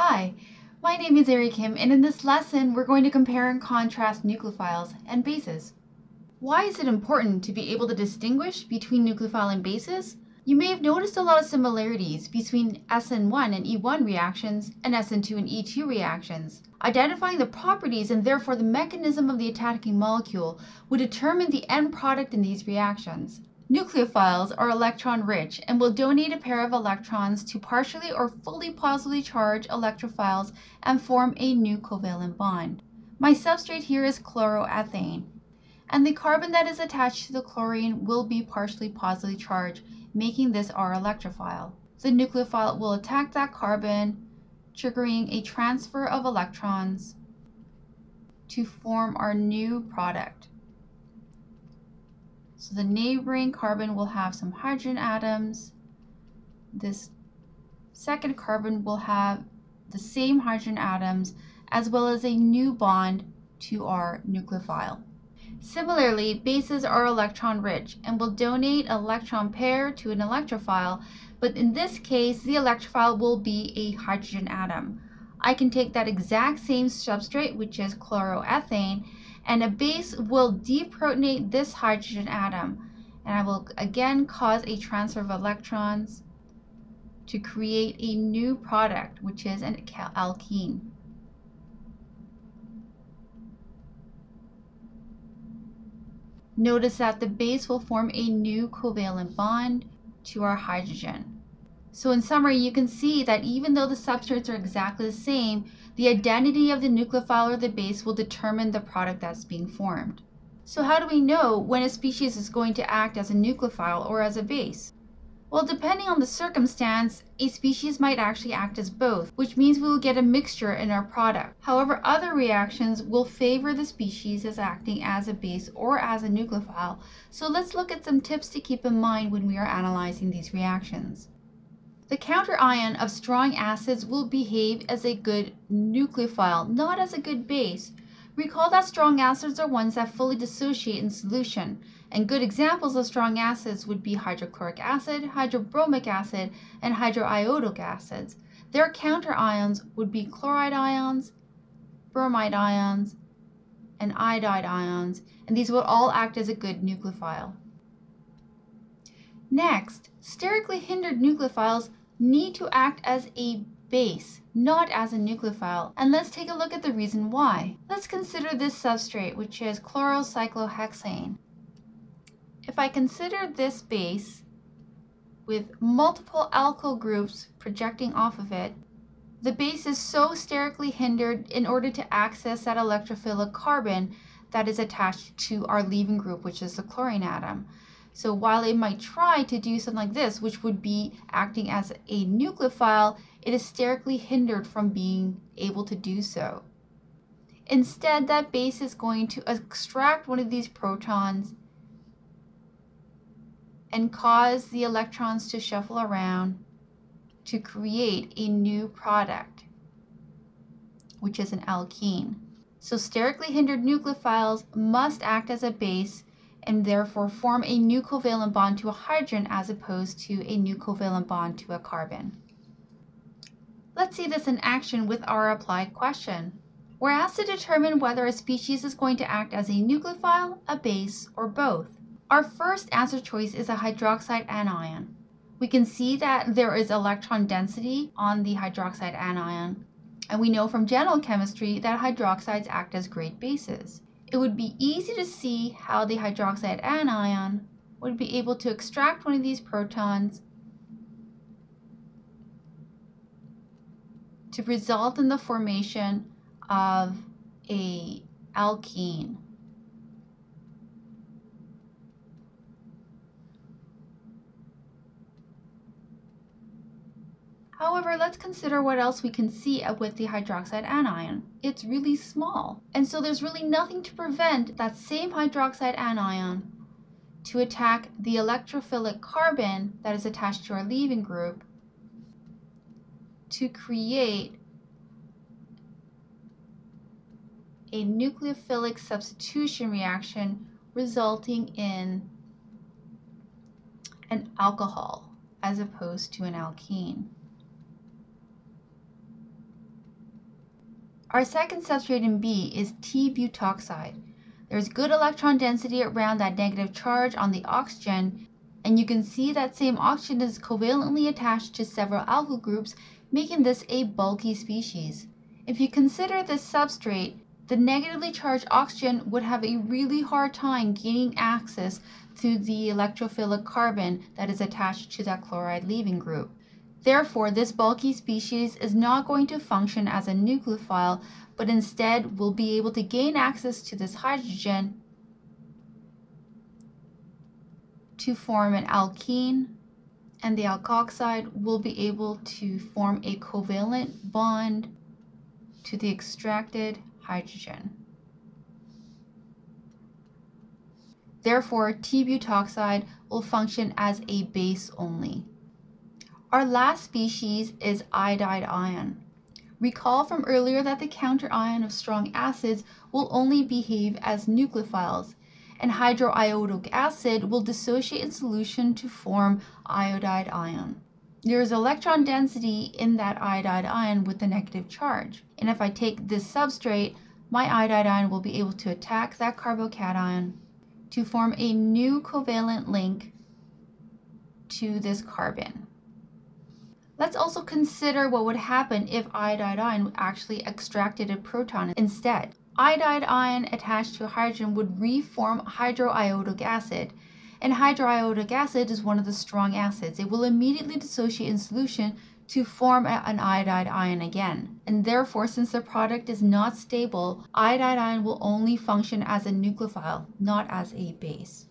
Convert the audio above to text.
Hi, my name is Ari Kim, and in this lesson, we're going to compare and contrast nucleophiles and bases. Why is it important to be able to distinguish between nucleophile and bases? You may have noticed a lot of similarities between SN1 and E1 reactions and SN2 and E2 reactions. Identifying the properties and therefore the mechanism of the attacking molecule would determine the end product in these reactions. Nucleophiles are electron rich and will donate a pair of electrons to partially or fully positively charged electrophiles and form a new covalent bond. My substrate here is chloroethane, and the carbon that is attached to the chlorine will be partially positively charged, making this our electrophile. The nucleophile will attack that carbon, triggering a transfer of electrons to form our new product. So the neighboring carbon will have some hydrogen atoms. This second carbon will have the same hydrogen atoms as well as a new bond to our nucleophile. Similarly, bases are electron rich and will donate electron pair to an electrophile, but in this case, the electrophile will be a hydrogen atom. I can take that exact same substrate, which is chloroethane, and a base will deprotonate this hydrogen atom and I will again cause a transfer of electrons to create a new product which is an alkene. Notice that the base will form a new covalent bond to our hydrogen. So in summary, you can see that even though the substrates are exactly the same, the identity of the nucleophile or the base will determine the product that's being formed. So how do we know when a species is going to act as a nucleophile or as a base? Well, depending on the circumstance, a species might actually act as both, which means we will get a mixture in our product. However, other reactions will favor the species as acting as a base or as a nucleophile. So let's look at some tips to keep in mind when we are analyzing these reactions. The counter ion of strong acids will behave as a good nucleophile, not as a good base. Recall that strong acids are ones that fully dissociate in solution, and good examples of strong acids would be hydrochloric acid, hydrobromic acid, and hydroiodic acids. Their counter ions would be chloride ions, bromide ions, and iodide ions, and these would all act as a good nucleophile. Next, sterically hindered nucleophiles need to act as a base, not as a nucleophile. And let's take a look at the reason why. Let's consider this substrate, which is chlorocyclohexane. If I consider this base with multiple alkyl groups projecting off of it, the base is so sterically hindered in order to access that electrophilic carbon that is attached to our leaving group, which is the chlorine atom. So while it might try to do something like this, which would be acting as a nucleophile, it is sterically hindered from being able to do so. Instead, that base is going to extract one of these protons and cause the electrons to shuffle around to create a new product, which is an alkene. So sterically hindered nucleophiles must act as a base and therefore form a new covalent bond to a hydrogen as opposed to a new covalent bond to a carbon. Let's see this in action with our applied question. We're asked to determine whether a species is going to act as a nucleophile, a base, or both. Our first answer choice is a hydroxide anion. We can see that there is electron density on the hydroxide anion, and we know from general chemistry that hydroxides act as great bases it would be easy to see how the hydroxide anion would be able to extract one of these protons to result in the formation of a alkene. However, let's consider what else we can see with the hydroxide anion. It's really small, and so there's really nothing to prevent that same hydroxide anion to attack the electrophilic carbon that is attached to our leaving group to create a nucleophilic substitution reaction resulting in an alcohol as opposed to an alkene. Our second substrate in B is T-butoxide. There's good electron density around that negative charge on the oxygen, and you can see that same oxygen is covalently attached to several alkyl groups, making this a bulky species. If you consider this substrate, the negatively charged oxygen would have a really hard time gaining access to the electrophilic carbon that is attached to that chloride leaving group. Therefore, this bulky species is not going to function as a nucleophile, but instead will be able to gain access to this hydrogen to form an alkene, and the alkoxide will be able to form a covalent bond to the extracted hydrogen. Therefore, T-butoxide will function as a base only. Our last species is iodide ion. Recall from earlier that the counter ion of strong acids will only behave as nucleophiles, and hydroiodic acid will dissociate in solution to form iodide ion. There is electron density in that iodide ion with the negative charge. And if I take this substrate, my iodide ion will be able to attack that carbocation to form a new covalent link to this carbon. Let's also consider what would happen if iodide ion actually extracted a proton instead. Iodide ion attached to hydrogen would reform hydroiodic acid, and hydroiodic acid is one of the strong acids. It will immediately dissociate in solution to form an iodide ion again. And therefore, since the product is not stable, iodide ion will only function as a nucleophile, not as a base.